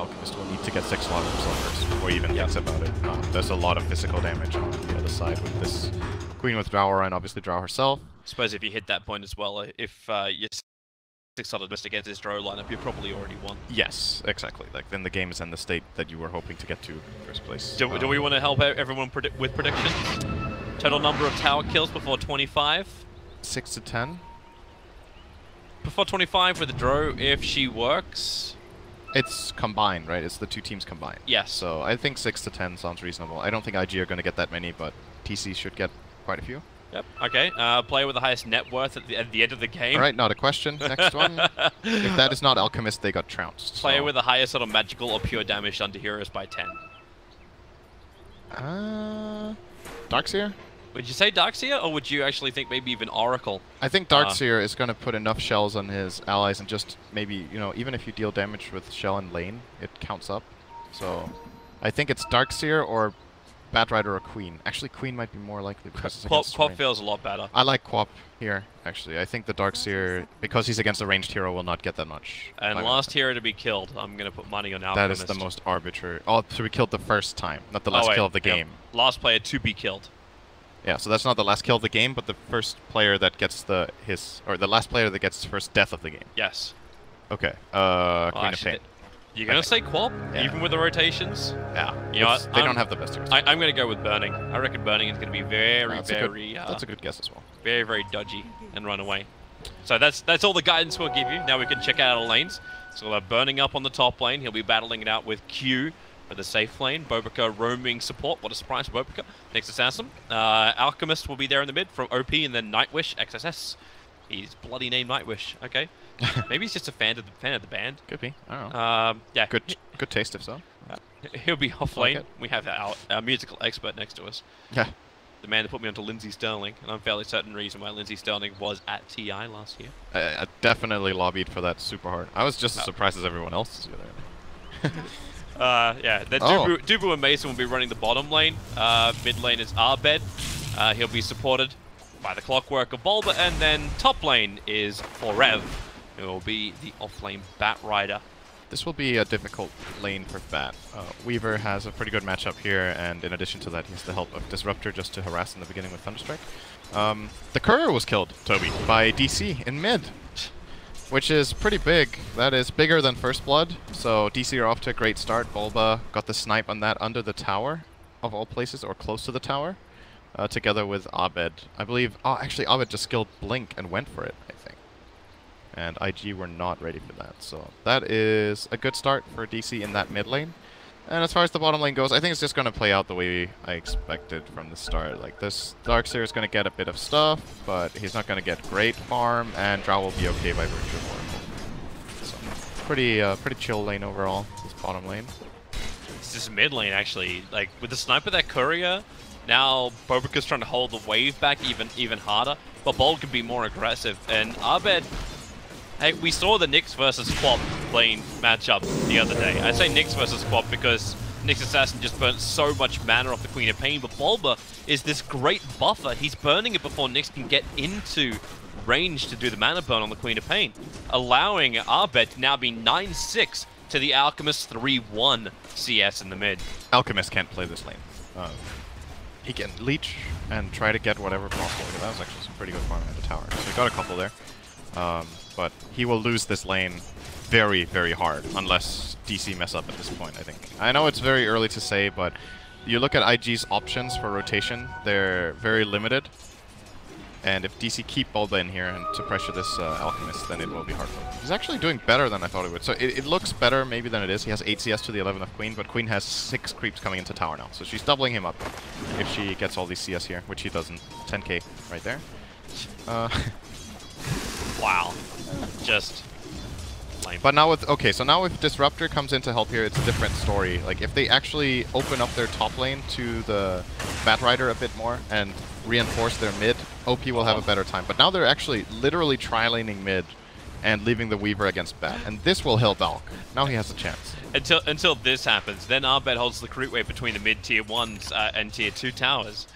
Alchemist will need to get six first before he even thinks about it. Um, there's a lot of physical damage on the other side with this Queen with Drow and obviously Drow herself. I suppose if you hit that point as well, if uh, you're six-sided mist against this Drow lineup, you probably already won. Yes, exactly. Like then the game is in the state that you were hoping to get to in first place. Do, do we Um, want to help everyone predi with predictions? Total number of tower kills before 25. six to ten? Before 25 with the Drow, if she works. It's combined, right? It's the two teams combined. Yes. So I think six to ten sounds reasonable. I don't think IG are going to get that many, but DC should get quite a few. Yep. Okay. Uh, player with the highest net worth at the, at the end of the game. All right, not a question. Next one. if that is not Alchemist, they got trounced. Player so- with the highest sort of magical or pure damage done to heroes by 10. Uh, Darkseer? Would you say Darkseer, or would you actually think maybe even Oracle? I think Uh, Darkseer is going to put enough shells on his allies and just maybe, you know, even if you deal damage with shell and lane, it counts up. So I think it's Darkseer or Batrider or Queen. Actually, Queen might be more likely because against Quap feels a lot better. I like Quap here, actually. I think the Darkseer, because he's against a ranged hero, will not get that much. And last hero to be killed, I'm going to put money on That Alchemist. is the most arbitrary. Oh, to be killed the first time, not the last Oh, wait, kill of the yep. game. Last player to be killed. Yeah, so that's not the last kill of the game, but the first player that gets the his or the last player that gets his first death of the game. Yes. Okay. Uh, Queen of actually, Pain. You're going to say Quap, Yeah. even with the rotations? Yeah. You know what, They I'm- don't have the best. I, I'm going to go with Burning. I reckon Burning is going to be very, that's, a very, good, uh, that's a good guess as well. very, very dodgy and run away. So that's that's all the guidance we'll give you. Now we can check out our lanes. So we'll have Burning up on the top lane. He'll be battling it out with Q for the safe lane. Bobica roaming support. What a surprise for Bobica. Nyx Assassin. Uh, Alchemist will be there in the mid from OP and then Nightwish, XSS. He's bloody named Nightwish. Okay. Maybe he's just a fan of the fan of the band. Could be. I don't know. Um, yeah. good, good taste if so. He'll be off Like lane. it. we have our, our musical expert next to us. Yeah. The man that put me onto Lindsey Stirling, and I'm fairly certain reason why Lindsey Stirling was at TI last year. I, I definitely lobbied for that super hard. I was just as Oh. surprised as everyone else the other day. Uh, yeah, then Oh. Dubu, Dubu and Mason will be running the bottom lane. Uh, mid lane is Abed. Uh, he'll be supported by the Clockwork of Bulba, and then top lane is Forev, who will be the off-lane Bat Rider. This will be a difficult lane for Bat. Uh, Weaver has a pretty good matchup here, and in addition to that, he has the help of Disruptor just to harass in the beginning with Thunderstrike. Um, the Courier was killed, Toby, by DC in mid, which is pretty big. That is bigger than First Blood, so DC are off to a great start. Bulba got the snipe on that under the tower, of all places, or close to the tower, uh, together with Abed. I believe, oh, actually, Abed just skilled Blink and went for it, I think and IG were not ready for that. So that is a good start for DC in that mid lane. And as far as the bottom lane goes, I think it's just going to play out the way I expected from the start. Like this, Darkseer is going to get a bit of stuff, but he's not going to get great farm, and Drow will be okay by virtue of Oracle. So pretty, uh, pretty chill lane overall. This bottom lane. It's just mid lane actually. Like with the sniper that courier, now Bobica's trying to hold the wave back even even harder. But Bold can be more aggressive. And Abed Hey, we saw the Nyx versus Quap lane matchup the other day. I say Nyx versus Quap because Nyx Assassin just burnt so much mana off the Queen of Pain, but Bulba is this great buffer. He's burning it before Nyx can get into range to do the mana burn on the Queen of Pain, allowing Abed to now be 9-6 to the Alchemist 3-1 CS in the mid. Alchemist can't play this lane. Uh, he can leech and try to get whatever possible. That was actually some pretty good farm at the tower. So he got a couple there. Um, but he will lose this lane very, very hard unless DC mess up at this point, I think. I know it's very early to say, but you look at IG's options for rotation, they're very limited. And if DC keep Bulba in here and to pressure this uh, Alchemist, then it will be hard for him. He's actually doing better than I thought he would. So it, it looks better maybe than it is. He has 8 CS to the 11 of Queen, but Queen has 6 creeps coming into tower now. So she's doubling him up if she gets all these CS here, which she doesn't. 10k right there. Uh, Wow. Just lame. But now with okay, so now if Disruptor comes in to help here, it's a different story. Like if they actually open up their top lane to the Bat Rider a bit more and reinforce their mid, OP will have a better time. But now they're actually literally tri-laning mid and leaving the Weaver against Bat, and this will help Valk. Now he has a chance. Until until this happens, then Abed holds the creep way between the mid tier ones uh, and tier two towers.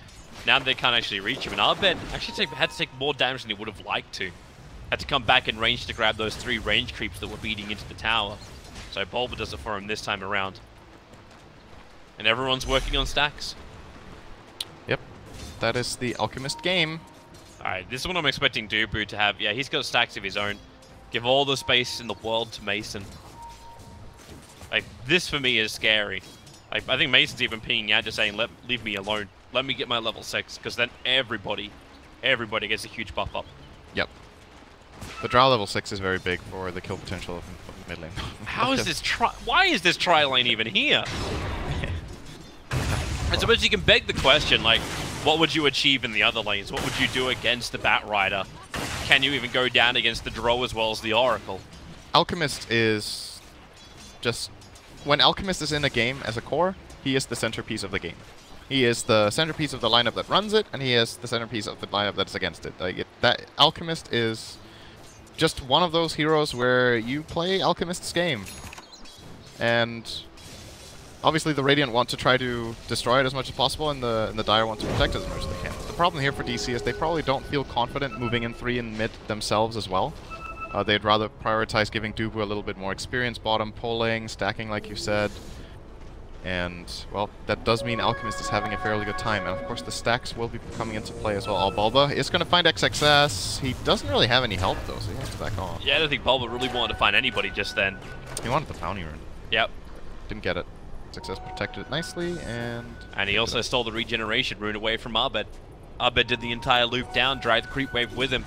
Now they can't actually reach him, and Abed actually take, had to take more damage than he would have liked to. Had to come back in range to grab those three range creeps that were beating into the tower. So Bulba does it for him this time around. And everyone's working on stacks. Yep. That is the Alchemist game. Alright, this is what I'm expecting Dubu to have. Yeah, he's got stacks of his own. Give all the space in the world to Mason. Like, this for me is scary. Like, I think Mason's even pinging out just saying, Let, leave me alone. Let me get my level 6, because then everybody, everybody gets a huge buff up. Yep. The Drow level 6 is very big for the kill potential of, of mid lane. How is this tri- Why is this tri lane even here? I suppose you can beg the question, like, what would you achieve in the other lanes? What would you do against the Bat Rider? Can you even go down against the Drow as well as the Oracle? Alchemist is just when Alchemist is in a game as a core, he is the centerpiece of the game. He is the centerpiece of the lineup that runs it, and he is the centerpiece of the lineup that's against it. Like it, that Alchemist is just one of those heroes where you play Alchemist's game, and obviously the Radiant want to try to destroy it as much as possible, and the and the Dire want to protect as much as they can. The problem here for DC is they probably don't feel confident moving in three in mid themselves as well. Uh, they'd rather prioritize giving Dubu a little bit more experience bottom pulling, stacking like you said. And, well, that does mean Alchemist is having a fairly good time. And, of course, the stacks will be coming into play as well. Oh, Bulba is going to find XXS. He doesn't really have any help, though, so he has to back off. Yeah, I don't think Bulba really wanted to find anybody just then. He wanted the bounty rune. Yep. Didn't get it. Success protected it nicely, and... And he also stole the regeneration rune away from Abed. Abed did the entire loop down, dragged the creep wave with him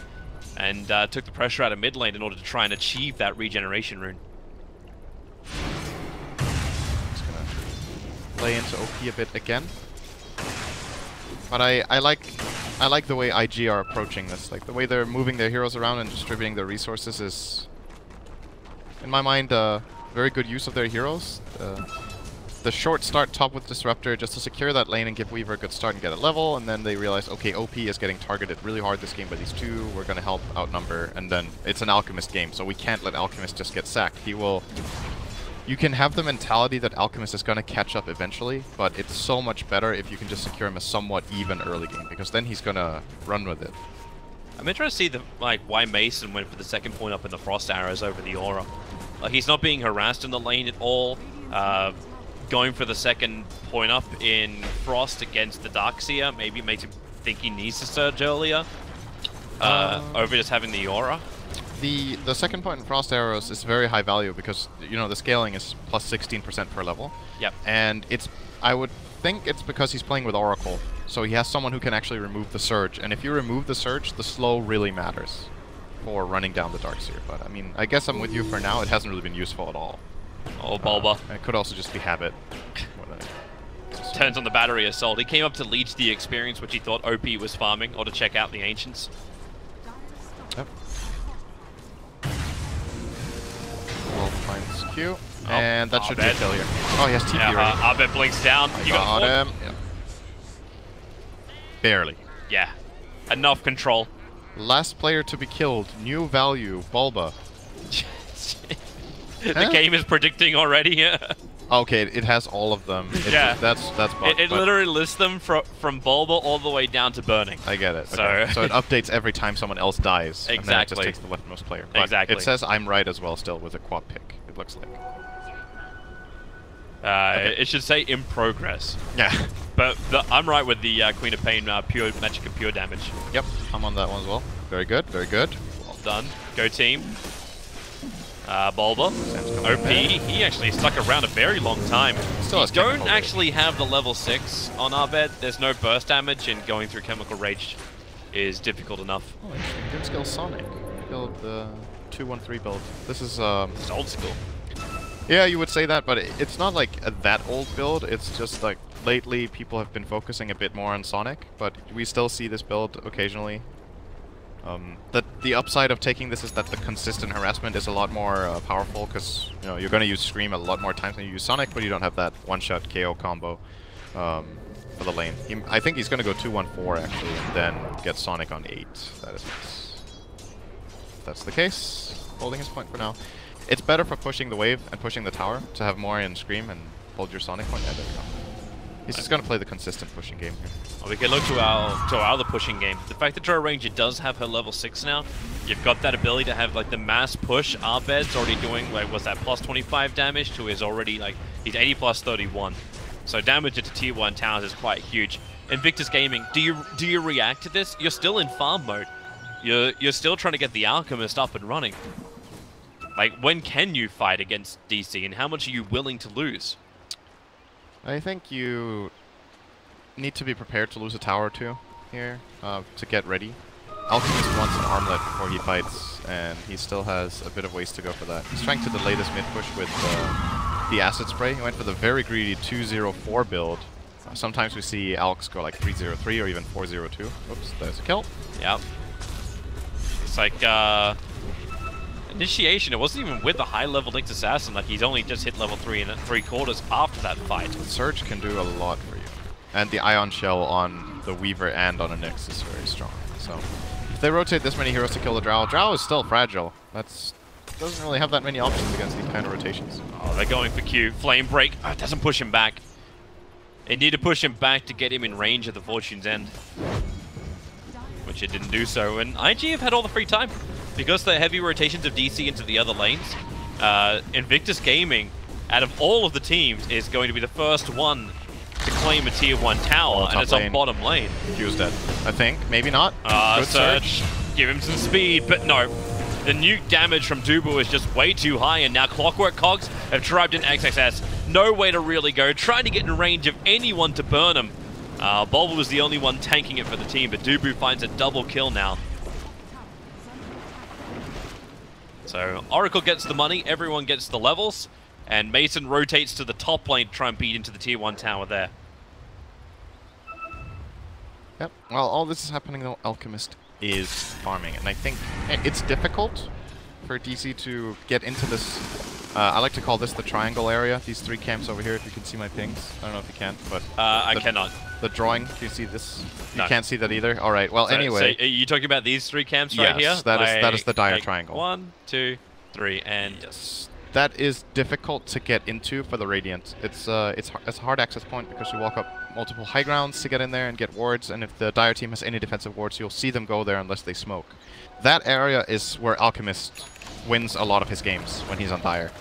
and uh, took the pressure out of mid lane in order to try and achieve that regeneration rune. Play into OP a bit again. But I, I like I like the way IG are approaching this. Like the way they're moving their heroes around and distributing their resources is, in my mind, uh, very good use of their heroes. Uh, the short start top with Disruptor just to secure that lane and give Weaver a good start and get a level, and then they realize, okay, OP is getting targeted really hard this game by these two, we're going to help outnumber, and then it's an Alchemist game, so we can't let Alchemist just get sacked. He will... You can have the mentality that Alchemist is going to catch up eventually, but it's so much better if you can just secure him a somewhat even early game, because then he's going to run with it. I'm interested to see the, like why Mason went for the second point up in the Frost Arrows over the Aura. Like, he's not being harassed in the lane at all. Uh, going for the second point up in Frost against the Darkseer maybe makes him think he needs to surge earlier. Uh, uh, over just having the aura. The the second point in Frost Arrows is very high value because you know the scaling is plus 16% per level. Yep. And it's I would think it's because he's playing with Oracle, so he has someone who can actually remove the surge. And if you remove the surge, the slow really matters for running down the Darkseer. But I mean, I guess I'm with you for now. It hasn't really been useful at all. Oh, Bulba. Uh, it could also just be habit. Turns on the battery assault. He came up to leech the experience which he thought OP was farming, or to check out the Ancients. Yep. Q. Oh, and that should be a here. Oh, he has TP yeah, already. Uh, Abed blinks down. I you got, got him. Yep. Barely. Yeah. Enough control. Last player to be killed. New value. Bulba. the game is predicting already. okay, it has all of them. It, yeah, that's that's. Bugged, it, it literally lists them from from Bulba all the way down to burning. I get it. So okay. so it updates every time someone else dies. Exactly. And then it just takes the leftmost player. But exactly. It says I'm right as well still with a Quap pick. It looks like. Uh, okay. It should say in progress. Yeah. But the, I'm right with the uh, Queen of Pain uh, pure magic and pure damage. Yep, I'm on that one as well. Very good, very good. Well done. Go team. Uh, Bulba, OP, he actually stuck around a very long time. Still you don't actually have the level 6 on Abed. There's no burst damage, and going through Chemical Rage is difficult enough. Oh, interesting. skill Sonic. Build the 213 build. This is, um... It's old school. Yeah, you would say that, but it's not like a, that old build. It's just like lately people have been focusing a bit more on Sonic, but we still see this build occasionally. Um, the, the upside of taking this is that the consistent harassment is a lot more uh, powerful because you know you're going to use Scream a lot more times than you use Sonic, but you don't have that one-shot KO combo um, for the lane. He, I think he's going to go 2-1-4 actually, and then get Sonic on 8. That is nice. That's the case, holding his point for now. It's better for pushing the wave and pushing the tower to have Mori and Scream and hold your Sonic point. Yeah, there we go. He's just going to play the consistent pushing game here. Well, we can look to our to our other pushing game. The fact that Drow Ranger does have her level 6 now, you've got that ability to have like the mass push. Abed's already doing, like, what's that, plus 25 damage to his already, like, he's 80 plus 31. So damage into tier 1 towers is quite huge. Invictus Gaming, do you do you react to this? You're still in farm mode. You're, you're still trying to get the Alchemist up and running. Like, when can you fight against DC, and how much are you willing to lose? I think you need to be prepared to lose a tower or two here uh, to get ready. Alchemist wants an armlet before he fights, and he still has a bit of ways to go for that. He's trying to delay this mid push with uh, the acid spray. He went for the very greedy 204 build. Uh, sometimes we see Alx go like 303 or even 402. Oops, there's a kill. Yep. It's like, uh... Initiation, it wasn't even with the high-level Nyx Assassin, like he's only just hit level 3 and three quarters after that fight. Surge can do a lot for you. And the Ion Shell on the Weaver and on a Nyx is very strong. So, if they rotate this many heroes to kill the Drow, Drow is still fragile. That's doesn't really have that many options against these kind of rotations. Oh, they're going for Q. Flame Break. Oh, it doesn't push him back. They need to push him back to get him in range of the Fortune's End. It didn't do so, and IG have had all the free time. Because the heavy rotations of DC into the other lanes, uh, Invictus Gaming, out of all of the teams, is going to be the first one to claim a tier 1 tower, Oh, and it's lane. on bottom lane. Q's dead. I think. Maybe not. Uh, Good Surge, give him some speed, but no. The nuke damage from Dubu is just way too high, and now Clockwork Cogs have trapped in XXS. No way to really go, trying to get in range of anyone to burn him. Uh, Bulba is the only one tanking it for the team, but Dubu finds a double kill now. So Oracle gets the money, everyone gets the levels, and Mason rotates to the top lane to try and beat into the tier 1 tower there. Yep. Well, all this is happening though, Alchemist is farming, and I think it's difficult for DC to get into this. Uh, I like to call this the triangle area. These three camps over here. If you can see my pings, I don't know if you can, but Uh, I The- cannot. the drawing. Do you see this? You No. can't see that either. All right. Well, So- anyway, so are you talking about these three camps right here? Yes, that is- that is the dire like triangle. One, two, three, and yes, that is difficult to get into for the Radiant. It's uh, it's it's a hard access point because you walk up multiple high grounds to get in there and get wards, and if the Dire team has any defensive wards, you'll see them go there unless they smoke. That area is where Alchemist wins a lot of his games when he's on Dire.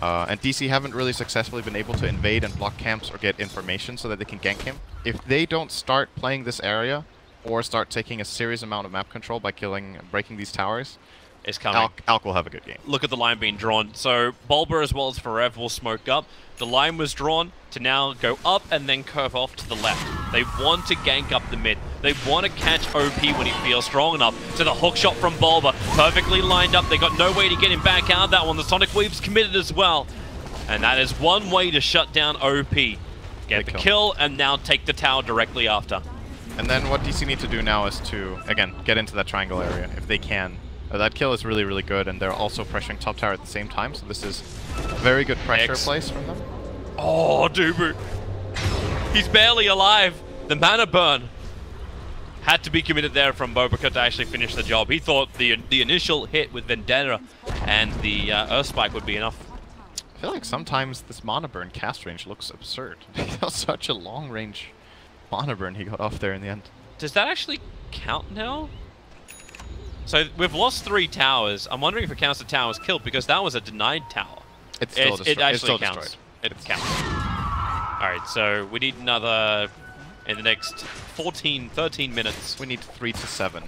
Uh, and DC haven't really successfully been able to invade and block camps or get information so that they can gank him. If they don't start playing this area or start taking a serious amount of map control by killing breaking these towers, it's coming. Alk, Alk will have a good game. Look at the line being drawn. So Bulba as well as Forev will smoke up. The line was drawn to now go up and then curve off to the left. They want to gank up the mid. They want to catch OP when he feels strong enough. To the hook shot from Bulba. Perfectly lined up. They got no way to get him back out of that one. The Sonic Wave's committed as well. And that is one way to shut down OP. Get Big the kill. kill and now take the tower directly after. And then what DC need to do now is to, again, get into that triangle area if they can. Uh, that kill is really, really good, and they're also pressuring top tower at the same time, so this is a very good pressure X. place from them. Oh, Dubu. He's barely alive. The mana burn had to be committed there from Bobica to actually finish the job. He thought the the initial hit with Vendetta and the uh, Earth Spike would be enough. I feel like sometimes this mana burn cast range looks absurd. Such a long range mana burn he got off there in the end. Does that actually count now? So we've lost three towers. I'm wondering if it counts the towers killed because that was a denied tower. It's still It, destroyed. it it's actually still counts. destroyed. It counts. Alright, so we need another in the next 14, 13 minutes. We need three to seven.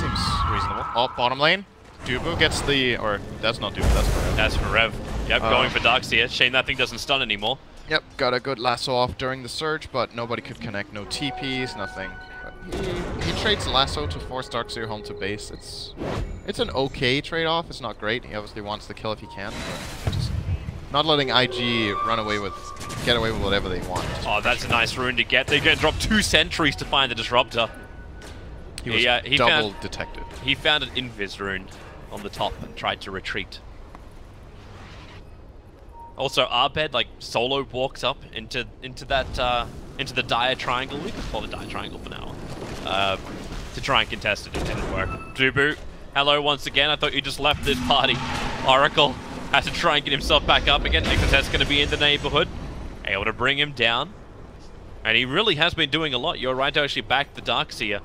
Seems reasonable. Oh, bottom lane. Dubu gets the, or that's not Dubu, that's Forev. That's Forev. Yep, Uh, going for Darkseer. Shame that thing doesn't stun anymore. Yep, got a good lasso off during the surge, but nobody could connect. No TPs, nothing. But he, he trades lasso to force Darkseer home to base. It's it's an okay trade-off. It's not great. He obviously wants the kill if he can, but just not letting IG run away with, get away with whatever they want. Oh, that's a nice rune to get. They're going to drop two sentries to find the Disruptor. He was He, uh, he double found- detected. He found an Invis rune on the top and tried to retreat. Also, Abed like solo walks up into into that uh, into the dire triangle. We can call it dire triangle for now. Uh, to try and contest it. It didn't work. Dubu, hello once again. I thought you just left this party. Oracle has to try and get himself back up again. XSS going to be in the neighborhood. Able to bring him down. And he really has been doing a lot. You're right to actually back the Darkseer.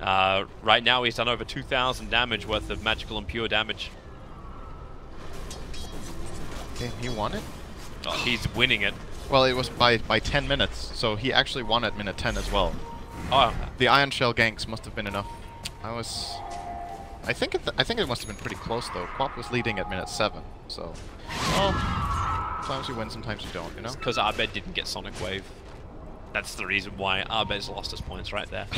Uh, right now he's done over 2,000 damage worth of magical and pure damage. Okay, he won it? Oh, he's winning it. Well, it was by, by 10 minutes, so he actually won at minute 10 as well. Oh, The Ion Shell ganks must have been enough. I was... I think it, I think it must have been pretty close though. Quap was leading at minute 7, so... Well, sometimes you win, sometimes you don't, you know? because Abed didn't get Sonic Wave. That's the reason why Abed's lost his points right there.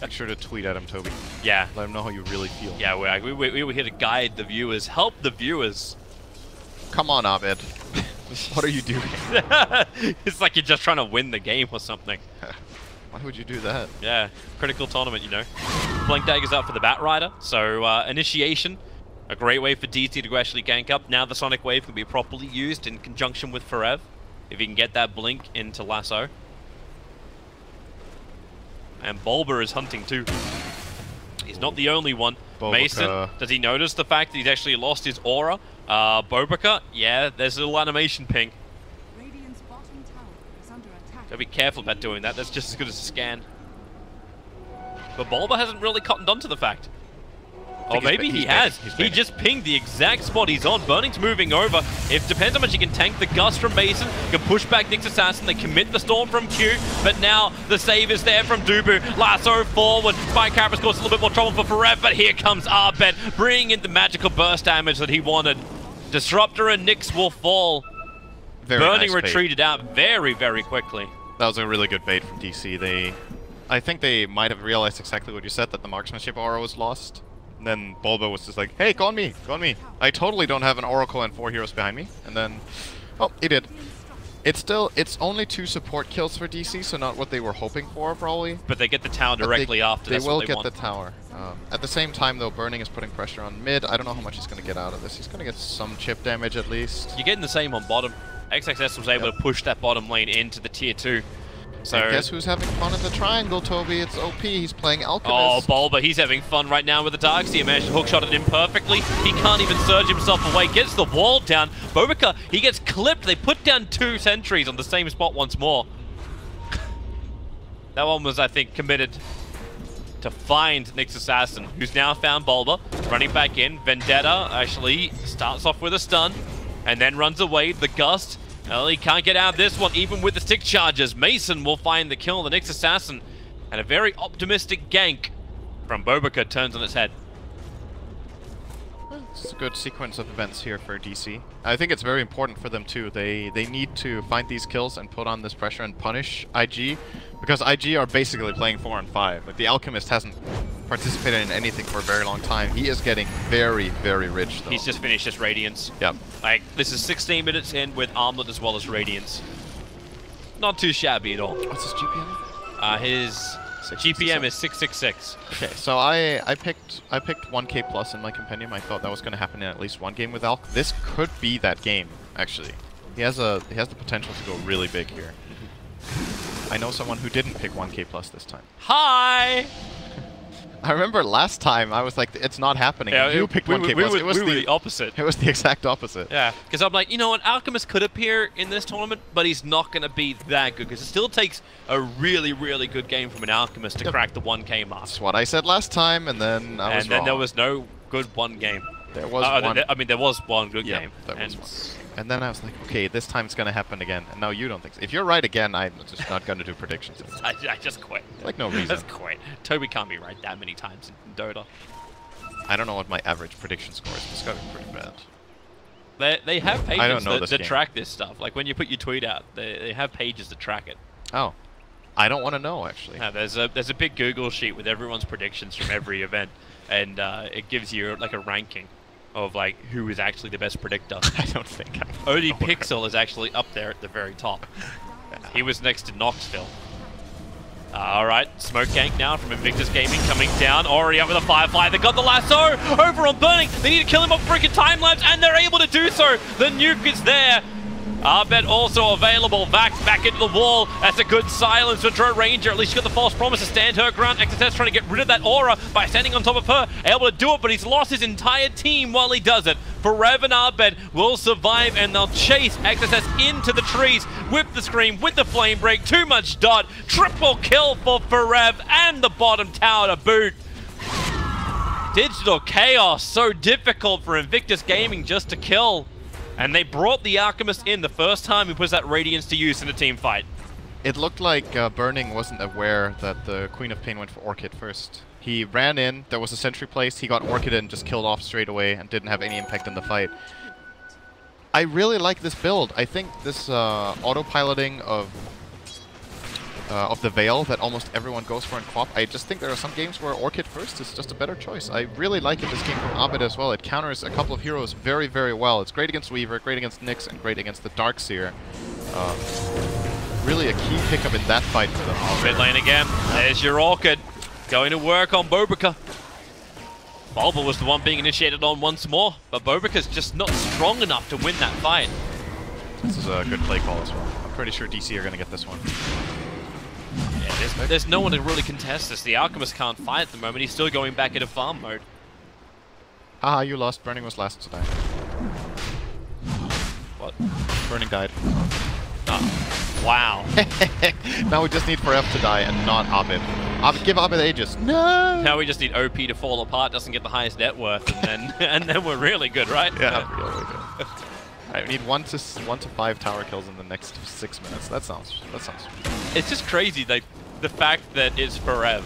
Make sure to tweet at him, Toby. yeah. Let him know how you really feel. Yeah, we, we, we were here to guide the viewers, help the viewers. Come on, Abed. what are you doing? it's like you're just trying to win the game or something. Why would you do that? Yeah, critical tournament, you know. Blink Dagger's up for the Bat Rider, so uh, initiation, a great way for DT to actually gank up. Now the Sonic Wave can be properly used in conjunction with Forev, if he can get that Blink into Lasso. And Bulba is hunting too. He's not the only one. Mason, does he notice the fact that he's actually lost his aura? Uh, Bobaka, yeah, there's a little animation ping. Radiant's bottom tower is under attack. Gotta be careful about doing that. That's just as good as a scan. But Bulba hasn't really cottoned on to the fact. Or maybe he has. He just pinged the exact spot he's on. Burning's moving over. It depends how much he can tank the gust from Mason. Can push back Nyx Assassin. They commit the storm from Q. But now the save is there from Dubu. Lasso forward. Spike Carapace caused a little bit more trouble for Forev. But here comes Abed, bringing in the magical burst damage that he wanted. Disruptor and Nyx will fall. Very Burning nice bait. retreated out very, very quickly. That was a really good bait from DC. They, I think they might have realized exactly what you said, that the marksmanship aura was lost. And then Bulba was just like, hey, go on me, go on me. I totally don't have an Oracle and four heroes behind me. And then, oh, he did. It's still, it's only two support kills for DC, so not what they were hoping for, probably. But they get the tower directly they, after. They will they get want. the tower. Um, at the same time, though, Burning is putting pressure on mid. I don't know how much he's going to get out of this. He's going to get some chip damage at least. You're getting the same on bottom. XXS was able Yep. to push that bottom lane into the tier two. So And guess who's having fun at the triangle, Toby? It's OP. He's playing Alchemist. Oh. Bulba, he's having fun right now with the Darkseer. Managed to hookshot it in perfectly. He can't even surge himself away. Gets the wall down. Bobika, he gets clipped. They put down two sentries on the same spot once more. that one was, I think, committed to find Nyx Assassin, who's now found Bulba. Running back in. Vendetta actually starts off with a stun and then runs away. The Gust. Well, he can't get out of this one, even with the stick charges. Mason will find the kill the Nyx Assassin. And a very optimistic gank from Bobika turns on its head. It's a good sequence of events here for DC. I think it's very important for them too. They they need to find these kills and put on this pressure and punish IG because IG are basically playing 4 and 5. Like the Alchemist hasn't participated in anything for a very long time. He is getting very very rich though. He's just finished his Radiance. Yep. Like, this is 16 minutes in with Armlet as well as Radiance. Not too shabby at all. What's his GPM? Uh, his GPM is 666. Okay, so I I picked I picked 1k plus in my compendium. I thought that was going to happen in at least one game with Alk. This could be that game actually. He has a he has the potential to go really big here. I know someone who didn't pick 1k plus this time. Hi! I remember last time I was like, it's not happening. Yeah, you it- picked we, 1k were- plus. we, it was we the the opposite. it was the exact opposite. Yeah, because I'm like, you know what, Alchemist could appear in this tournament, but he's not going to be that good, because it still takes a really, really good game from an Alchemist to crack the 1k mark. That's what I said last time, and then I was And then wrong. there was no good one game. there was Uh, one. I mean, there was one good yeah, game. there was one. And then I was like, okay, this time it's gonna happen again. And now you don't think so. If you're right again, I'm just not gonna do predictions. I, I just quit. Like no reason. Just quit. Toby can't be right that many times in Dota. I don't know what my average prediction score is. It's gotta be pretty bad. They, they have pages I don't know that, that track this stuff. Like when you put your tweet out, they, they have pages that track it. Oh, I don't want to know actually. Now, there's a there's a big Google sheet with everyone's predictions from every event, and uh, it gives you like a ranking of like who is actually the best predictor. I don't think I. ODPixel is actually up there at the very top. He was next to Knoxville. Uh, all right, smoke gank now from Invictus Gaming coming down. Ori up with a Firefly. They got the lasso over on Burning. They need to kill him on freaking time lapse, and they're able to do so. The nuke is there. Abed also available. Vax back into the wall. That's a good silence for Drow Ranger. At least she got the false promise to stand her ground. XSS trying to get rid of that aura by standing on top of her. Able to do it, but he's lost his entire team while he does it. Forev and Abed will survive and they'll chase XSS into the trees with the scream, with the flame break. Too much dot. Triple kill for Forev and the bottom tower to boot. Digital Chaos, so difficult for Invictus Gaming just to kill. And they brought the Alchemist in the first time he puts that Radiance to use in a team fight. It looked like uh, Burning wasn't aware that the Queen of Pain went for Orchid first. He ran in, there was a sentry placed, he got Orchid and just killed off straight away and didn't have any impact in the fight. I really like this build. I think this uh, autopiloting of uh, of the Veil that almost everyone goes for in co-op. I just think there are some games where Orchid first is just a better choice. I really like it this game from Abed as well. It counters a couple of heroes very, very well. It's great against Weaver, great against Nyx, and great against the Darkseer. Um, really a key pickup in that fight for them. Mid lane again. There's your Orchid. Going to work on Bobica. Bulba was the one being initiated on once more, but Bobica's just not strong enough to win that fight. This is a good play call as well. I'm pretty sure DC are going to get this one. Yeah, there's, there's no one to really contest this. The Alchemist can't fight at the moment. He's still going back into farm mode. Haha, you lost. Burning was last today. What? Burning died. Oh, wow. now we just need for F to die and not Abed. Abed give Abed Aegis. No! Now we just need OP to fall apart, doesn't get the highest net worth, and then and then we're really good, right? Yeah, really good. I need one to one to five tower kills in the next six minutes. That sounds that sounds. It's just crazy, like the fact that it's Forev.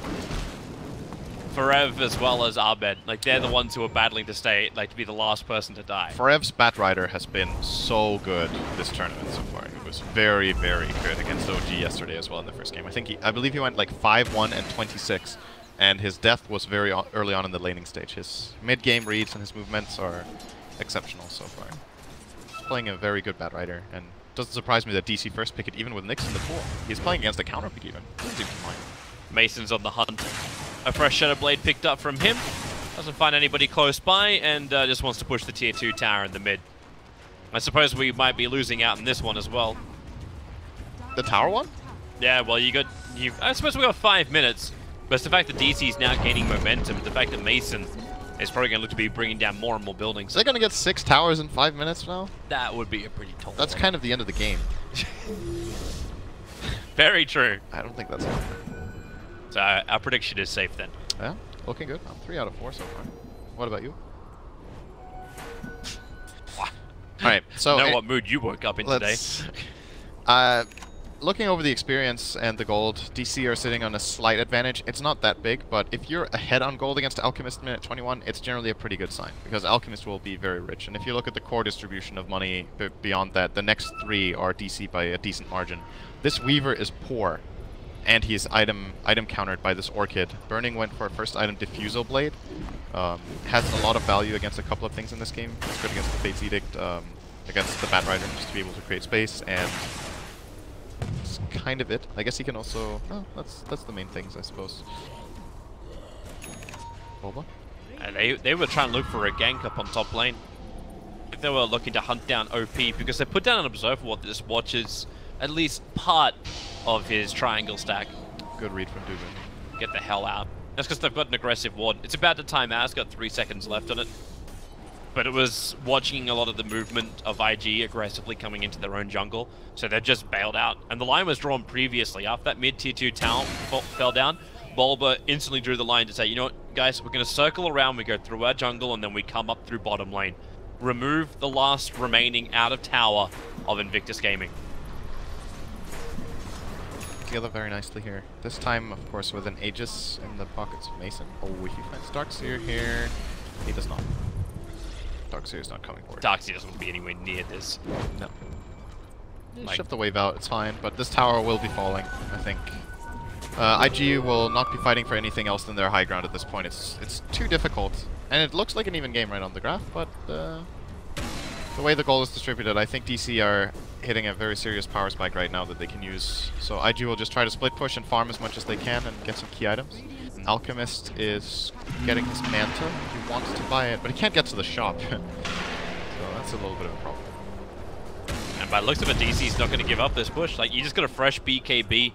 Forev as well as Abed. Like they're the ones who are battling to stay, like to be the last person to die. Forev's Batrider has been so good this tournament so far. He was very very good against OG yesterday as well in the first game. I think he, I believe he went like 5-1 and 26, and his death was very early on in the laning stage. His mid game reads and his movements are exceptional so far. Playing a very good Batrider, and doesn't surprise me that DC first pick it even with Nyx in the pool. He's playing against a counter pick even. Doesn't seem to mind. Mason's on the hunt. A fresh Shadow Blade picked up from him. Doesn't find anybody close by and uh, just wants to push the tier 2 tower in the mid. I suppose we might be losing out in this one as well. The tower one? Yeah, well, you got... you. I suppose we got five minutes, but it's the fact that DC is now gaining momentum, the fact that Mason is probably going to look to be bringing down more and more buildings. Is they gonna get six towers in five minutes now? That would be a pretty tall That's kind of the end of the game. Very true. I don't think that's happening. So uh, our prediction is safe then. Yeah, looking good. I'm three out of four so far. What about you? Alright, so know what mood you woke up in today. uh looking over the experience and the gold, DC are sitting on a slight advantage. It's not that big, but if you're ahead on gold against Alchemist minute 21, it's generally a pretty good sign because Alchemist will be very rich. And if you look at the core distribution of money beyond that, the next three are DC by a decent margin. This Weaver is poor, and he's item item countered by this Orchid. Burning went for a first item Diffusal Blade. Um, has a lot of value against a couple of things in this game. It's good against the Fate's Edict, um, against the Batrider, just to be able to create space, and kind of it. I guess he can also... Oh, that's that's the main things, I suppose. Boba? And uh, they, they were trying to look for a gank up on top lane. If they were looking to hunt down OP, because they put down an Observer Ward that just watches at least part of his triangle stack. Good read from Dubin. Get the hell out. That's because they've got an aggressive ward. It's about to time out. It's got three seconds left on it. But it was watching a lot of the movement of IG aggressively coming into their own jungle, so they just bailed out. And the line was drawn previously. After that mid-tier 2 town fell down, Bulba instantly drew the line to say, you know what, guys, we're going to circle around, we go through our jungle, and then we come up through bottom lane. Remove the last remaining out of tower of Invictus Gaming. Together very nicely here. This time, of course, with an Aegis in the pockets of Mason. Oh, he finds Darkseer here. He does not. Darkseer's not coming forward. Darkseer doesn't want to be anywhere near this. No. Like- Ship the wave out, it's fine, but this tower will be falling, I think. Uh, IG will not be fighting for anything else than their high ground at this point. It's it's too difficult. And it looks like an even game right on the graph, but uh, the way the goal is distributed, I think DC are hitting a very serious power spike right now that they can use. So IG will just try to split push and farm as much as they can and get some key items. Alchemist is getting his Manta. He wants to buy it, but he can't get to the shop. so that's a little bit of a problem. And by the looks of it, DC's not going to give up this push. Like, you just got a fresh BKB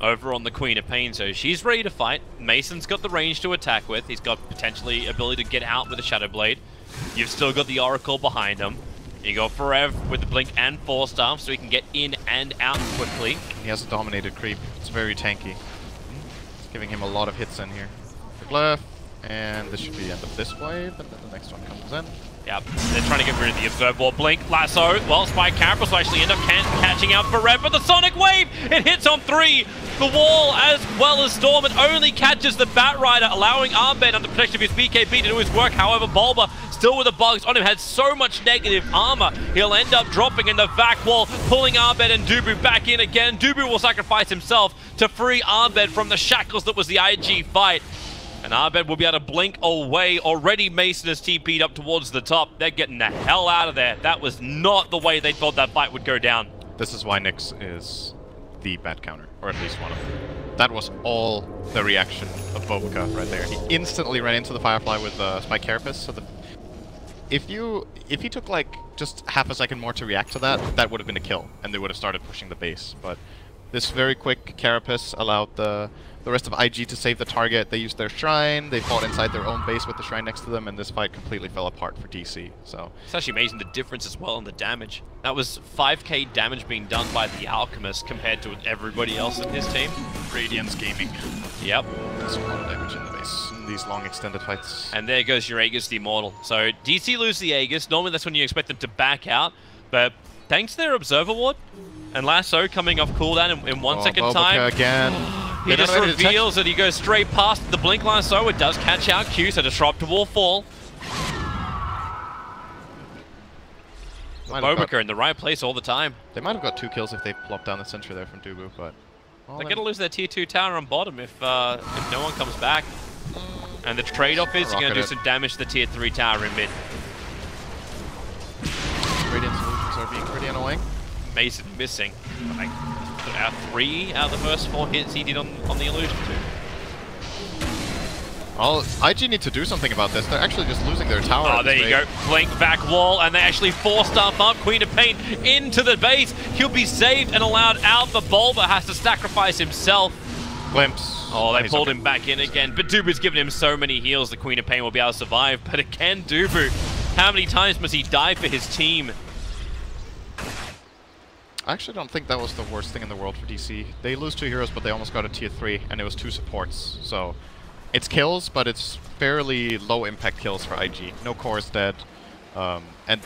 over on the Queen of Pain, so she's ready to fight. Mason's got the range to attack with. He's got potentially ability to get out with a Shadow Blade. You've still got the Oracle behind him. You go Forev with the Blink and Force Staff so he can get in and out quickly. He has a dominated creep. It's very tanky. Giving him a lot of hits in here. Left, and this should be the end of this wave, and then the next one comes in. Yep, they're trying to get rid of the Observe Wall. Blink, Lasso, well, Spike Carapace will actually end up catching out Forev, but the Sonic Wave, it hits on three. The wall, as well as Storm, it only catches the Bat Rider, allowing Abed under protection of his BKB to do his work. However, Bulba, still with the bugs on him, had so much negative armor, he'll end up dropping in the back wall, pulling Abed and Dubu back in again. Dubu will sacrifice himself to free Abed from the shackles that was the IG fight. And Abed will be able to blink away. Already Mason has TP'd up towards the top. They're getting the hell out of there. That was not the way they thought that fight would go down. This is why Nyx is the bad counter, or at least one of them. That was all the reaction of Bobica right there. He instantly ran into the Firefly with uh, Spike Carapace, so the if you if he took like just half a second more to react to that, that would have been a kill, and they would have started pushing the base. But this very quick Carapace allowed the the rest of IG to save the target. They used their shrine. They fought inside their own base with the shrine next to them, and this fight completely fell apart for DC. So It's actually amazing the difference as well in the damage. That was 5k damage being done by the Alchemist compared to everybody else in his team. Radiance Gaming Yep. does a lot of damage in the base in these long extended fights. And there goes your Aegis the Immortal. So DC lose the Aegis. Normally that's when you expect them to back out. But thanks to their Observer Ward and Lasso coming off cooldown in, in one oh, second Bobica time. again. He They're just ready to check. reveals that he goes straight past the Blink line, so It does catch out Q, so Disruptor will fall. Might have got- Bobica in the right place all the time. They might have got two kills if they plopped down the sentry there from Dubu, but... They're going to lose their tier 2 tower on bottom if uh, if no one comes back. And the trade-off is you're going to do some damage to the tier 3 tower in mid. Radiant solutions are being pretty annoying. Mason missing. Out three out of the first four hits he did on, on the illusion too. Well, IG need to do something about this. They're actually just losing their tower. Oh, there you go. Blink back wall, and they actually Force Staff up. Queen of Pain into the base. He'll be saved and allowed out. The Bulba has to sacrifice himself. Glimpse. Oh, they He's pulled okay. him back in again. But Dubu's given him so many heals, the Queen of Pain will be able to survive. But again, Dubu, how many times must he die for his team? I actually don't think that was the worst thing in the world for DC. They lose two heroes, but they almost got a tier 3, and it was two supports. So, it's kills, but it's fairly low impact kills for IG. No core is dead. Um, and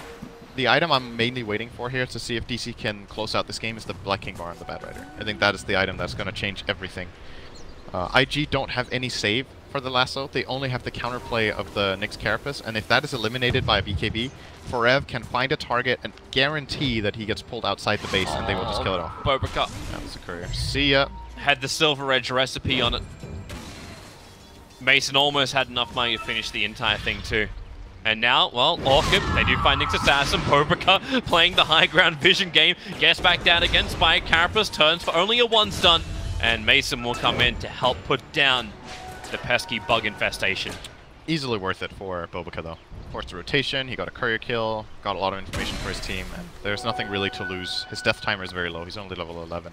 the item I'm mainly waiting for here to see if DC can close out this game is the Black King Bar and the Bat Rider. I think that is the item that's going to change everything. Uh, IG don't have any save for the lasso. They only have the counterplay of the Nyx Carapace, and if that is eliminated by a BKB, Forev can find a target and guarantee that he gets pulled outside the base, and they will just kill it off. Uh, Bobica That was a courier. See ya. had the Silver Edge recipe on it. Mason almost had enough money to finish the entire thing too. And now, well, Orchid, they do find Nyx Assassin, Bobica playing the high ground vision game, gets back down against Spike, Carapace turns for only a one stun, and Mason will come in to help put down the pesky bug infestation. Easily worth it for Bobica, though. Forced the rotation, he got a courier kill, got a lot of information for his team, and there's nothing really to lose. His death timer is very low, he's only level 11.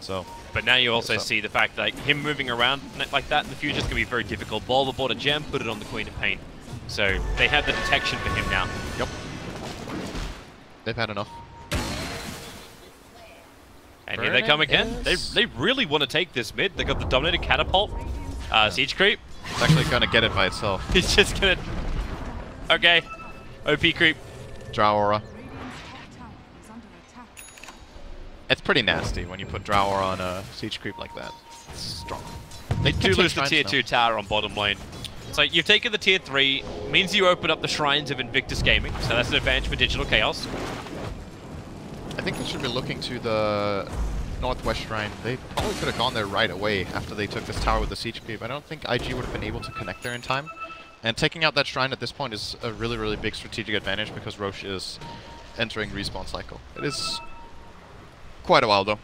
So, But now you also see the fact that him moving around like that in the future is going to be very difficult. Bulba bought a gem, put it on the Queen of Pain. So they have the detection for him now. yep. They've had enough. And here they come again. They, they really want to take this mid. They got the dominated catapult. Uh, siege creep. It's actually gonna get it by itself. He's just gonna. Okay. OP creep. Drow Aura. Radiant's top tower is under attack. It's pretty nasty when you put Drow Aura on a siege creep like that. It's strong. They can do lose the tier now. 2 tower on bottom lane. So you've taken the tier 3, means you open up the shrines of Invictus Gaming. So that's an advantage for Digital Chaos. I think they should be looking to the Northwest Shrine. They probably could have gone there right away after they took this tower with the siege creep. I don't think IG would have been able to connect there in time. And taking out that shrine at this point is a really, really big strategic advantage because Rosh is entering respawn cycle. It is quite a while though.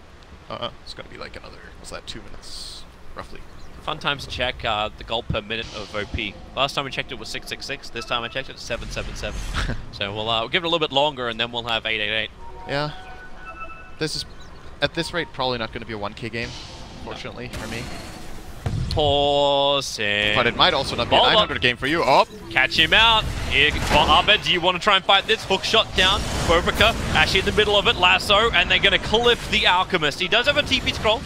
Uh, it's gonna be like another, what's that, two minutes, roughly. Fun times to check uh, the gold per minute of OP. Last time we checked it was 666. This time I checked it 777. So we'll, uh, we'll give it a little bit longer, and then we'll have 888. Yeah. This is, at this rate, probably not going to be a 1k game, fortunately, for me. Tossing. But it might also not be a Ball up. 900 game for you. Oh, Catch him out. Here, well, Abed, do you want to try and fight this? Hook shot down. Bobrica actually in the middle of it. Lasso, and they're going to clip the Alchemist. He does have a TP scroll.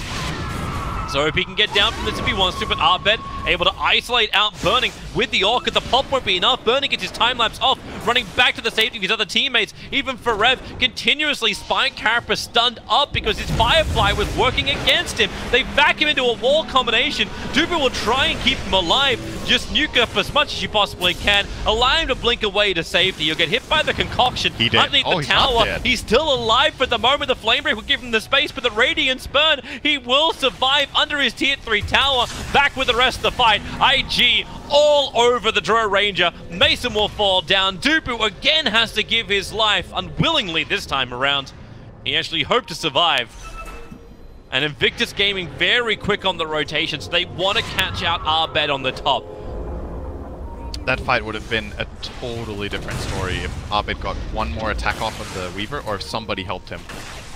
So if he can get down from this if he wants to, but Abed able to isolate out Burning with the Orc, the pop won't be enough. Burning gets his time lapse off, running back to the safety of his other teammates. Even Forev continuously Spike Carapace stunned up because his Firefly was working against him. They back him into a wall combination. Dubu will try and keep him alive. Just nuke up as much as you possibly can. Allow him to blink away to safety. You'll get hit by the concoction He did. underneath Oh, the he's tower. He's still alive for the moment. The flame break will give him the space, but the radiance burn, he will survive under his tier 3 tower. Back with the rest of the fight. IG all over the Drow Ranger. Mason will fall down. Dubu again has to give his life, unwillingly this time around. He actually hoped to survive. And Invictus Gaming very quick on the rotation, so they want to catch out Abed on the top. that fight would have been a totally different story if Abed got one more attack off of the Weaver or if somebody helped him.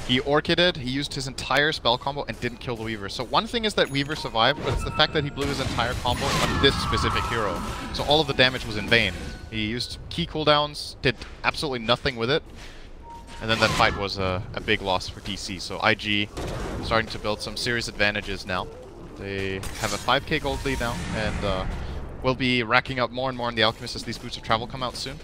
He orchided, he used his entire spell combo and didn't kill the Weaver. So one thing is that Weaver survived, but it's the fact that he blew his entire combo on this specific hero. So all of the damage was in vain. He used key cooldowns, did absolutely nothing with it. And then that fight was a, a big loss for DC. So IG starting to build some serious advantages now. They have a 5k gold lead now, and uh, will be racking up more and more in the Alchemist as these boots of travel come out soon.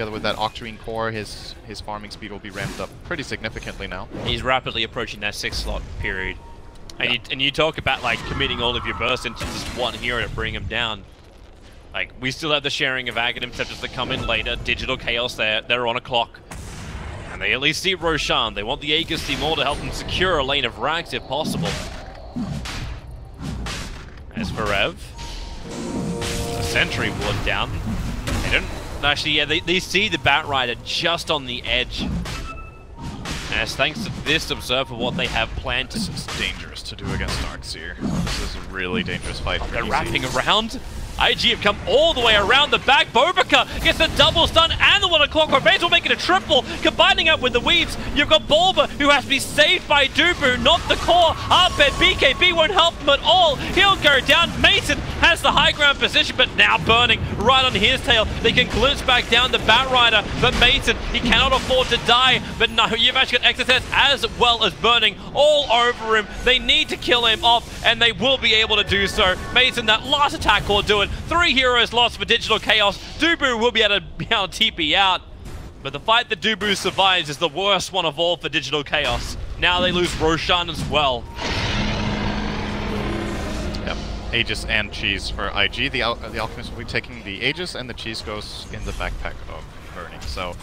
Together with that Octarine core, his his farming speed will be ramped up pretty significantly now. He's rapidly approaching that six slot period. And, you, and you talk about like committing all of your burst into just one hero to bring him down. Like, we still have the sharing of Aghanim Scepters that come in later. Digital Chaos, they're, they're on a clock. And they at least see Roshan. They want the Aegis team more to help them secure a lane of Rax if possible. As for Rev, the Sentry Ward down. They don't... Actually, yeah, they, they see the Bat Rider just on the edge. As thanks to this Observer, what they have planned to... This is dangerous to do against Darkseer. This is a really dangerous fight for They're wrapping around. IG have come all the way around the back. Bobica gets the double stun and the one o'clock. Base will make it a triple. Combining up with the Weaves, you've got Bulba who has to be saved by Dubu, not the core. Abed BKB won't help him at all. He'll go down. Mason has the high ground position, but now burning right on his tail. They can glimpse back down the Bat Rider, but Mason, he cannot afford to die. But no, you've actually got Exorcist as well as burning all over him. They need to kill him off, and they will be able to do so. Mason, that last attack will do it. Three heroes lost for Digital Chaos. Dubu will be able to be able to TP out. But the fight that Dubu survives is the worst one of all for Digital Chaos. Now they lose Roshan as well. Yep. Aegis and Cheese for IG. The, Al the Alchemist will be taking the Aegis, and the Cheese goes in the backpack of Burning. So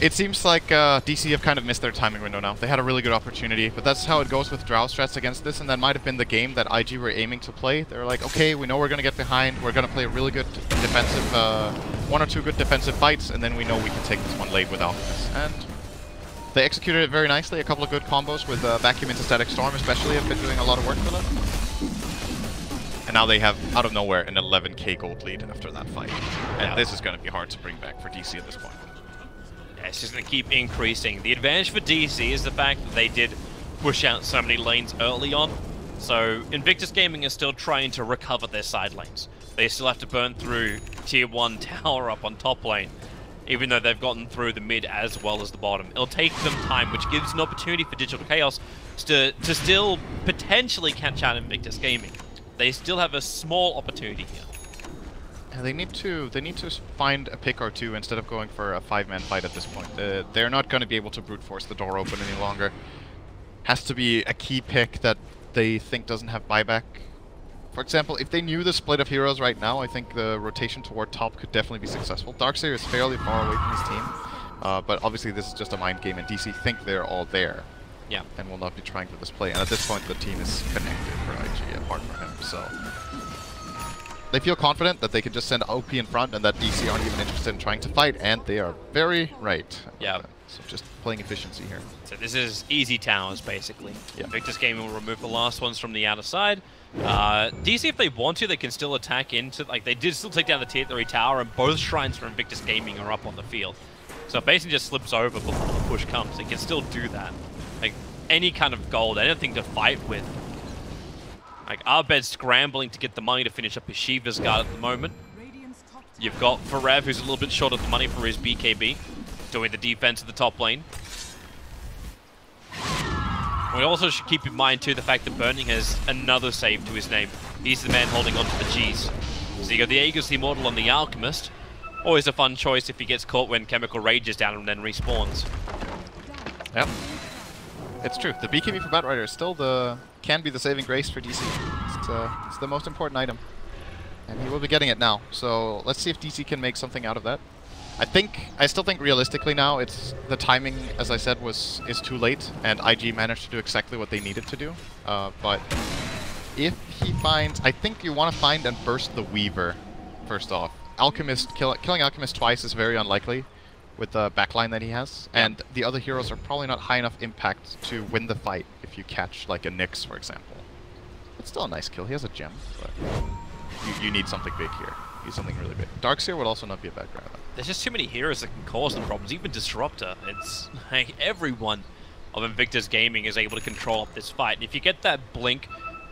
it seems like uh, DC have kind of missed their timing window now. They had a really good opportunity, but that's how it goes with Drow strats against this, and that might have been the game that IG were aiming to play. They were like, okay, we know we're going to get behind. We're going to play a really good defensive, uh, one or two good defensive fights, and then we know we can take this one late with Alchemist. And they executed it very nicely. A couple of good combos with uh, Vacuum into Static Storm, especially, have been doing a lot of work for them. And now they have, out of nowhere, an 11k gold lead after that fight. And Yeah. this is going to be hard to bring back for DC at this point. It's just going to keep increasing. The advantage for DC is the fact that they did push out so many lanes early on. So Invictus Gaming is still trying to recover their side lanes. They still have to burn through tier 1 tower up on top lane, even though they've gotten through the mid as well as the bottom. It'll take them time, which gives an opportunity for Digital Chaos to, to still potentially catch out Invictus Gaming. They still have a small opportunity here. Yeah, they need to they need to find a pick or two instead of going for a five-man fight at this point. Uh, they're not going to be able to brute force the door open any longer. Has to be a key pick that they think doesn't have buyback. For example, if they knew the split of heroes right now, I think the rotation toward top could definitely be successful. Darkseer is fairly far away from his team, uh, but obviously this is just a mind game, and DC think they're all there Yeah. and will not be trying to display. And at this point, the team is connected for IG apart from him, so they feel confident that they can just send OP in front and that DC aren't even interested in trying to fight, and they are very right. Yeah. So just playing efficiency here. So this is easy towers, basically. Yeah. Victor's Gaming will remove the last ones from the outer side. Uh, DC, if they want to, they can still attack into... Like, they did still take down the tier 3 tower, and both shrines from Victor's Gaming are up on the field. So if Basin just slips over before the push comes, they can still do that. Like, any kind of gold, anything to fight with. Like, Abed's scrambling to get the money to finish up his Shiva's guard at the moment. You've got Forev, who's a little bit short of the money for his BKB, doing the defense of the top lane. We also should keep in mind, too, the fact that Burning has another save to his name. He's the man holding onto the G's. So you got the Aegis, Immortal, and the Alchemist. Always a fun choice if he gets caught when Chemical Rage is down and then respawns. Yep. It's true. The BKB for Batrider is still the can be the saving grace for DC. It's, uh, it's the most important item, and he will be getting it now. So let's see if DC can make something out of that. I think I still think realistically now it's the timing, as I said, was is too late, and IG managed to do exactly what they needed to do. Uh, but if he finds, I think you want to find and burst the Weaver first off. Alchemist kill, killing Alchemist twice is very unlikely with the backline that he has, and the other heroes are probably not high enough impact to win the fight if you catch like a Nyx, for example. It's still a nice kill. He has a gem, but you, you need something big here. You need something really big. Darkseer would also not be a bad grab. There's just too many heroes that can cause the problems. Even Disruptor. It's like everyone of Invictus Gaming is able to control up this fight. And if you get that blink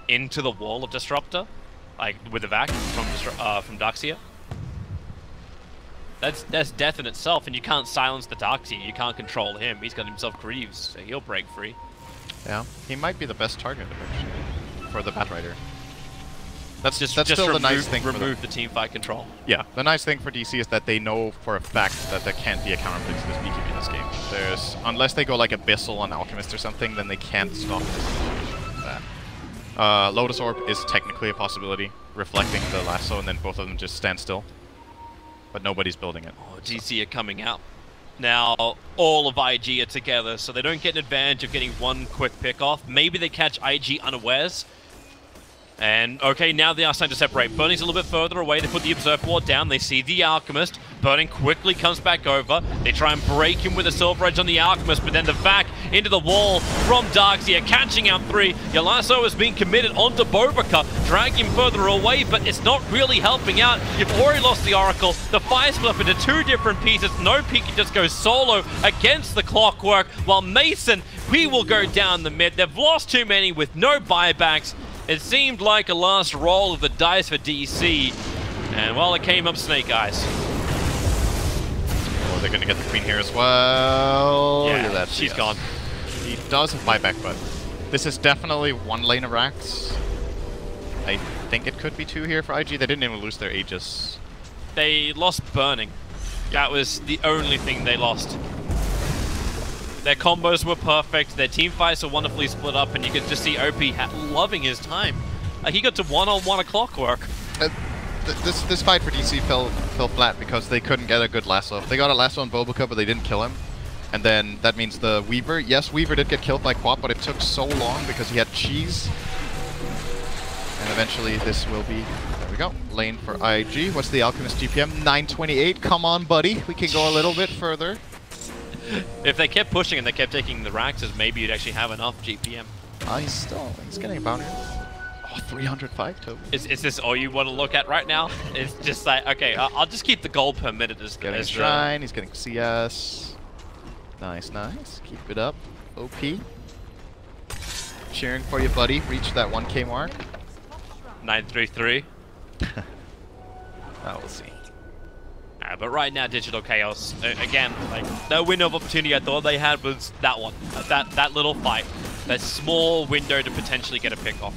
into the wall of Disruptor, like with the vac from uh, from Darkseer, that's that's death in itself. And you can't silence the Darkseer. You can't control him. He's got himself Greaves, so he'll break free. Yeah, he might be the best target eventually for the Batrider. That's Just that's just still remove, the nice thing. remove the team fight control. Yeah, the nice thing for DC is that they know for a fact that there can't be a counterplay to this BKB in this game. There's unless they go like Abyssal on Alchemist or something, then they can't stop this that. Uh, Lotus Orb is technically a possibility, reflecting the lasso, and then both of them just stand still. But nobody's building it. Oh, DC are coming out. Now, all of IG are together, so they don't get an advantage of getting one quick pick off. Maybe they catch IG unawares. And, okay, now they are starting to separate. Burning's a little bit further away. They put the Observer Ward down. They see the Alchemist. Burning quickly comes back over. They try and break him with a Silver Edge on the Alchemist, but then the vac into the wall from Darkseer, catching out three. Yalasso is being committed onto Bobica, dragging him further away, but it's not really helping out. You've already lost the Oracle. The fire split up into two different pieces. No can just go solo against the Clockwork, while Mason, he will go down the mid. They've lost too many with no buybacks. It seemed like a last roll of the dice for DC, and well, it came up Snake Eyes. Oh, they're gonna get the queen here as well. Yeah, that she's CS. gone. He does have buyback, but this is definitely one lane of racks. I think it could be two here for IG. They didn't even lose their Aegis. They lost Burning. That was the only thing they lost. Their combos were perfect, their team fights are wonderfully split up, and you could just see OP ha- loving his time. Uh, he got to one-on-one a clockwork. Uh, th this this fight for DC fell fell flat because they couldn't get a good lasso. They got a lasso on Bobica, but they didn't kill him. And then that means the Weaver. Yes, Weaver did get killed by Quap, but it took so long because he had cheese. And eventually this will be, there we go, lane for IG. What's the Alchemist GPM? 928. Come on, buddy. We can go a little bit further. If they kept pushing and they kept taking the Raxes, maybe you'd actually have enough GPM. Ah, he's still, he's getting a bounty. Oh, 305 Toby. Is, is this all you want to look at right now? It's just like, okay, I'll, I'll just keep the gold per minute as, Getting a as the- shrine, he's getting CS. Nice, nice. Keep it up. OP. Cheering for you, buddy. Reach that 1k mark. 933. Oh, we'll see. Uh, but right now, Digital Chaos, uh, again, like, the window of opportunity I thought they had was that one. Uh, that, that little fight. That small window to potentially get a pick off.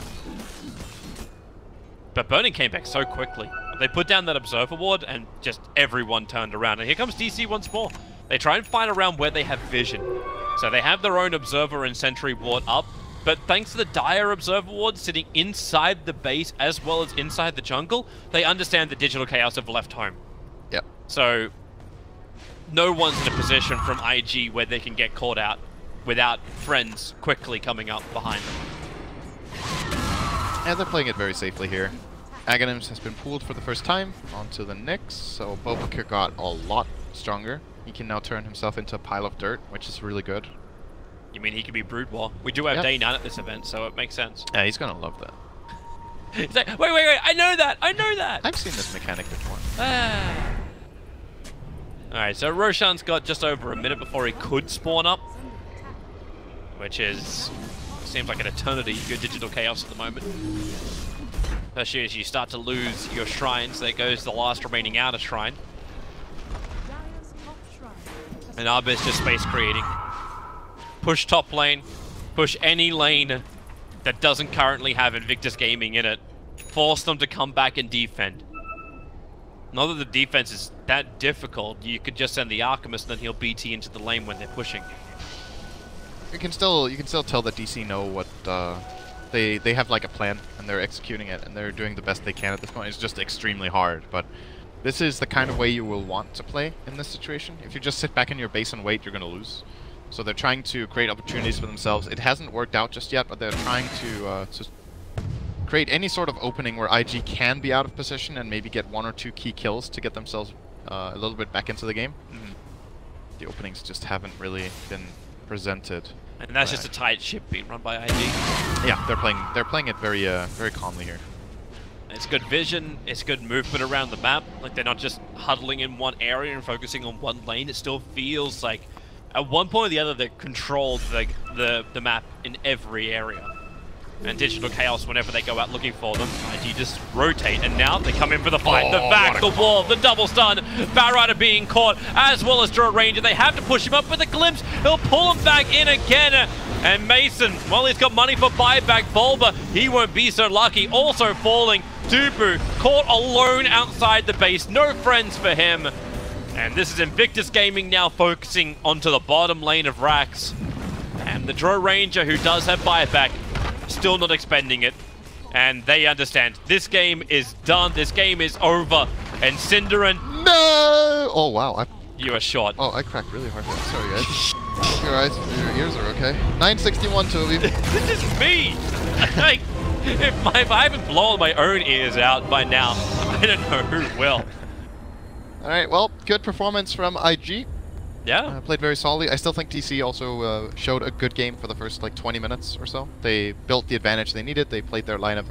But Burning came back so quickly. They put down that Observer Ward and just everyone turned around. And here comes DC once more. They try and fight around where they have vision. So they have their own Observer and Sentry Ward up. But thanks to the Dire Observer Ward sitting inside the base as well as inside the jungle, they understand the Digital Chaos have left home. Yep. So no one's in a position from IG where they can get caught out without friends quickly coming up behind them. And they're playing it very safely here. Aghanims has been pulled for the first time onto the Nyx, so Bobica got a lot stronger. He can now turn himself into a pile of dirt, which is really good. You mean he could be Brood War? We do have Yep. Day9 at this event, so it makes sense. Yeah, he's gonna love that. He's like, wait, wait, wait! I know that! I know that! I've seen this mechanic before. Ah. Alright, so Roshan's got just over a minute before he could spawn up, Is under attack. which is seems like an eternity your digital chaos at the moment. Especially as you start to lose your shrines, there goes the last remaining outer shrine. And Arbis just space creating. Push top lane. Push any lane that doesn't currently have Invictus Gaming in it. Force them to come back and defend. Not that the defense is that difficult. You could just send the Alchemist and then he'll BT into the lane when they're pushing. You can still you can still tell that DC know what uh, they they have like a plan and they're executing it and they're doing the best they can at this point. It's just extremely hard, but this is the kind of way you will want to play in this situation. If you just sit back in your base and wait, you're gonna lose. So they're trying to create opportunities for themselves. It hasn't worked out just yet, but they're trying to uh, to create any sort of opening where IG can be out of position and maybe get one or two key kills to get themselves uh, a little bit back into the game. The openings just haven't really been presented. And that's just a tight ship being run by IG. Yeah, they're playing they're playing it very uh, very calmly here. It's good vision, it's good movement around the map. Like they're not just huddling in one area and focusing on one lane. It still feels like at one point or the other they control the the, the map in every area. And Digital Chaos, whenever they go out looking for them, you just rotate, and now they come in for the fight. the Oh, back, the wall, the double stun, Batrider being caught, as well as Drow Ranger. They have to push him up with a glimpse. He'll pull him back in again. And Mason, well, he's got money for buyback. Bulba, he won't be so lucky. Also falling. Dubu, caught alone outside the base. No friends for him. And this is Invictus Gaming now focusing onto the bottom lane of Rax. And the Drow Ranger, who does have buyback, still not expending it. And they understand this game is done. This game is over. And Cinderin, No! Oh wow! I, you are shot. oh, I cracked really hard. Sorry guys. Your eyes, your ears are okay. 961 Toby. this is me. like, if, my, if I haven't blown my own ears out by now, I don't know who will. All right. Well, good performance from IG. Yeah. Uh, played very solidly. I still think DC also uh, showed a good game for the first like 20 minutes or so. They built the advantage they needed. They played their lineup